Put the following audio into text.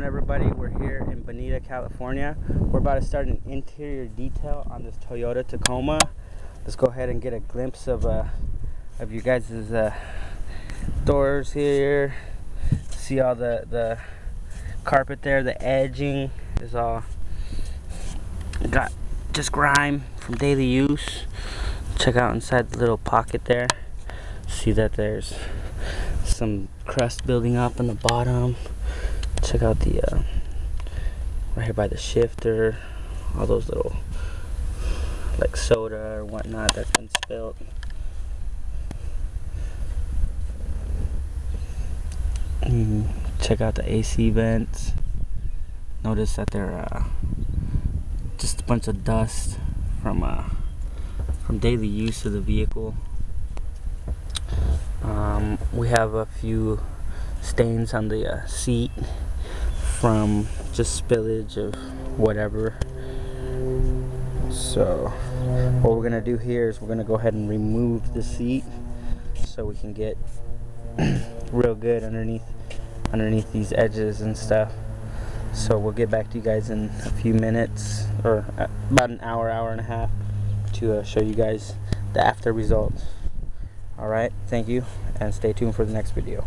going everybody? We're here in Bonita, California. We're about to start an interior detail on this Toyota Tacoma. Let's go ahead and get a glimpse of uh, of you guys' uh, doors here. See all the, the carpet there, the edging is all got just grime from daily use. Check out inside the little pocket there. See that there's some crust building up on the bottom check out the uh, right here by the shifter all those little like soda or whatnot that's been spilled. Mm, check out the AC vents. Notice that they're uh, just a bunch of dust from uh, from daily use of the vehicle. Um, we have a few stains on the uh, seat from just spillage of whatever. So what we're gonna do here is we're gonna go ahead and remove the seat so we can get real good underneath underneath these edges and stuff. So we'll get back to you guys in a few minutes or uh, about an hour, hour and a half to uh, show you guys the after results. Alright, thank you and stay tuned for the next video.